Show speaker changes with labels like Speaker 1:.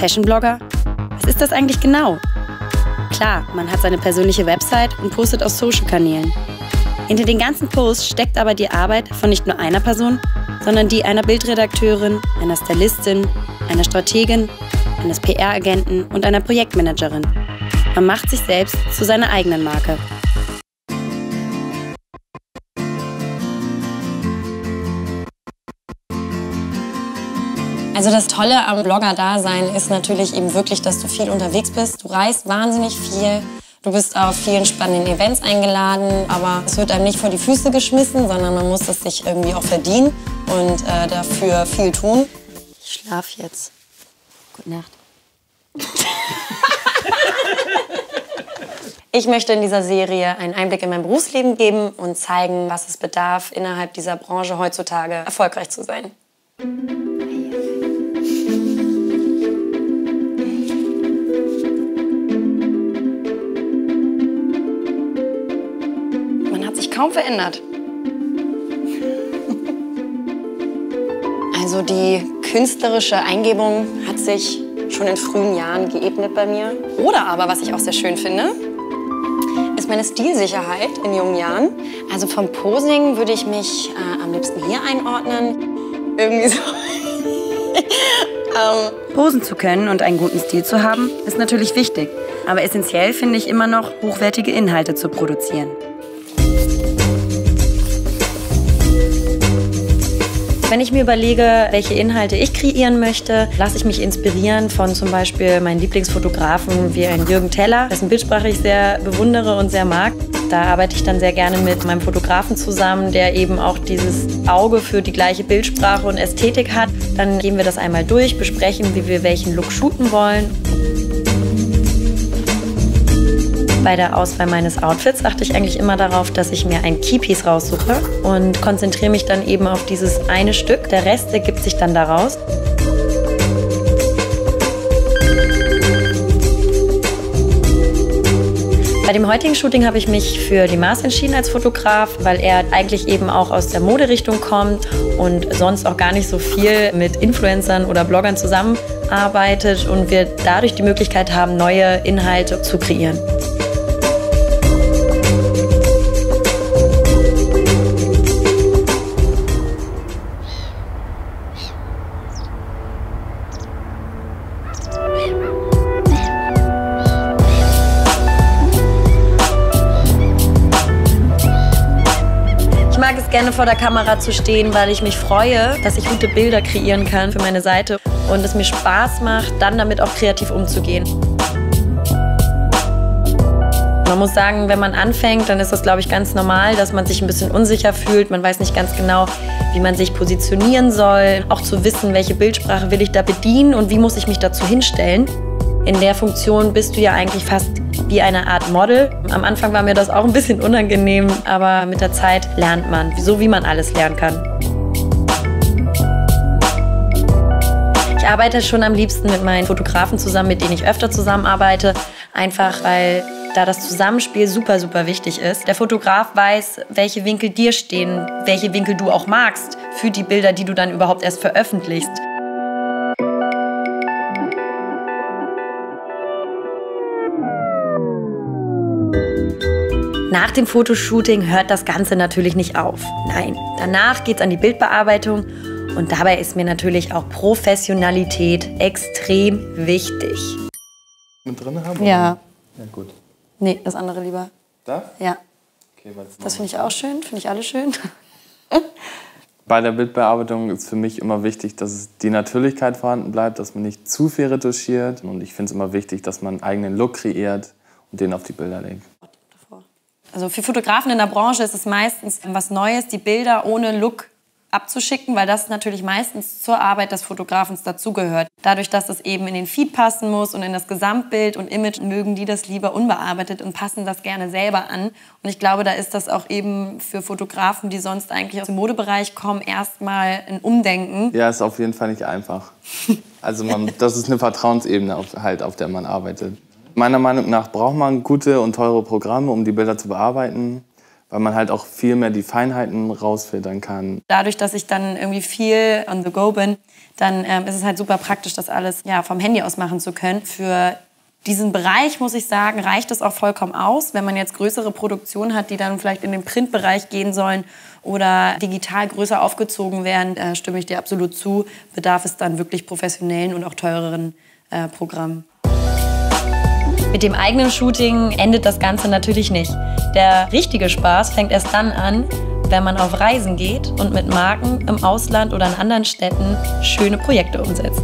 Speaker 1: Fashion-Blogger? Was ist das eigentlich genau? Klar, man hat seine persönliche Website und postet auf Social-Kanälen. Hinter den ganzen Posts steckt aber die Arbeit von nicht nur einer Person, sondern die einer Bildredakteurin, einer Stylistin, einer Strategin, eines PR-Agenten und einer Projektmanagerin. Man macht sich selbst zu seiner eigenen Marke.
Speaker 2: Also das Tolle am Blogger-Dasein ist natürlich eben wirklich, dass du viel unterwegs bist. Du reist wahnsinnig viel. Du bist auf vielen spannenden Events eingeladen, aber es wird einem nicht vor die Füße geschmissen, sondern man muss es sich irgendwie auch verdienen und äh, dafür viel tun.
Speaker 1: Ich schlaf jetzt. Gute Nacht.
Speaker 2: Ich möchte in dieser Serie einen Einblick in mein Berufsleben geben und zeigen, was es bedarf, innerhalb dieser Branche heutzutage erfolgreich zu sein. Kaum verändert. Also die künstlerische Eingebung hat sich schon in frühen Jahren geebnet bei mir. Oder aber, was ich auch sehr schön finde, ist meine Stilsicherheit in jungen Jahren. Also vom Posing würde ich mich äh, am liebsten hier einordnen. Irgendwie so.
Speaker 1: ähm. Posen zu können und einen guten Stil zu haben, ist natürlich wichtig. Aber essentiell finde ich immer noch, hochwertige Inhalte zu produzieren. Wenn ich mir überlege, welche Inhalte ich kreieren möchte, lasse ich mich inspirieren von zum Beispiel meinen Lieblingsfotografen wie ein Jürgen Teller, dessen Bildsprache ich sehr bewundere und sehr mag. Da arbeite ich dann sehr gerne mit meinem Fotografen zusammen, der eben auch dieses Auge für die gleiche Bildsprache und Ästhetik hat. Dann gehen wir das einmal durch, besprechen, wie wir welchen Look shooten wollen bei der Auswahl meines Outfits achte ich eigentlich immer darauf, dass ich mir ein Keypiece raussuche und konzentriere mich dann eben auf dieses eine Stück. Der Rest ergibt sich dann daraus. Bei dem heutigen Shooting habe ich mich für die Mars entschieden als Fotograf, weil er eigentlich eben auch aus der Moderichtung kommt und sonst auch gar nicht so viel mit Influencern oder Bloggern zusammenarbeitet und wir dadurch die Möglichkeit haben, neue Inhalte zu kreieren. Gerne vor der Kamera zu stehen, weil ich mich freue, dass ich gute Bilder kreieren kann für meine Seite und es mir Spaß macht, dann damit auch kreativ umzugehen. Man muss sagen, wenn man anfängt, dann ist das, glaube ich, ganz normal, dass man sich ein bisschen unsicher fühlt. Man weiß nicht ganz genau, wie man sich positionieren soll. Auch zu wissen, welche Bildsprache will ich da bedienen und wie muss ich mich dazu hinstellen. In der Funktion bist du ja eigentlich fast wie eine Art Model. Am Anfang war mir das auch ein bisschen unangenehm, aber mit der Zeit lernt man, so wie man alles lernen kann. Ich arbeite schon am liebsten mit meinen Fotografen zusammen, mit denen ich öfter zusammenarbeite, einfach weil da das Zusammenspiel super, super wichtig ist. Der Fotograf weiß, welche Winkel dir stehen, welche Winkel du auch magst für die Bilder, die du dann überhaupt erst veröffentlichst. Nach dem Fotoshooting hört das Ganze natürlich nicht auf. Nein, danach geht es an die Bildbearbeitung und dabei ist mir natürlich auch Professionalität extrem wichtig.
Speaker 3: Mit drin haben?
Speaker 2: Ja.
Speaker 3: Ja, gut.
Speaker 2: Nee, das andere lieber.
Speaker 3: Da?
Speaker 2: Ja.
Speaker 3: Okay,
Speaker 2: das finde ich auch schön, finde ich alle schön.
Speaker 3: Bei der Bildbearbeitung ist für mich immer wichtig, dass die Natürlichkeit vorhanden bleibt, dass man nicht zu viel retuschiert. Und ich finde es immer wichtig, dass man einen eigenen Look kreiert den auf die Bilder legt.
Speaker 2: Also für Fotografen in der Branche ist es meistens was Neues, die Bilder ohne Look abzuschicken, weil das natürlich meistens zur Arbeit des Fotografens dazugehört. Dadurch, dass es eben in den Feed passen muss und in das Gesamtbild und Image, mögen die das lieber unbearbeitet und passen das gerne selber an. Und ich glaube, da ist das auch eben für Fotografen, die sonst eigentlich aus dem Modebereich kommen, erstmal ein Umdenken.
Speaker 3: Ja, ist auf jeden Fall nicht einfach. Also man, das ist eine Vertrauensebene, auf, halt, auf der man arbeitet. Meiner Meinung nach braucht man gute und teure Programme, um die Bilder zu bearbeiten. weil man halt auch viel mehr die Feinheiten rausfiltern kann.
Speaker 1: Dadurch, dass ich dann irgendwie viel on the go bin, dann ähm, ist es halt super praktisch, das alles ja, vom Handy aus machen zu können. Für diesen Bereich, muss ich sagen, reicht es auch vollkommen aus. Wenn man jetzt größere Produktionen hat, die dann vielleicht in den Printbereich gehen sollen oder digital größer aufgezogen werden, äh, stimme ich dir absolut zu, bedarf es dann wirklich professionellen und auch teureren äh, Programmen.
Speaker 4: Mit dem eigenen Shooting endet das Ganze natürlich nicht. Der richtige Spaß fängt erst dann an, wenn man auf Reisen geht und mit Marken im Ausland oder in anderen Städten schöne Projekte umsetzt.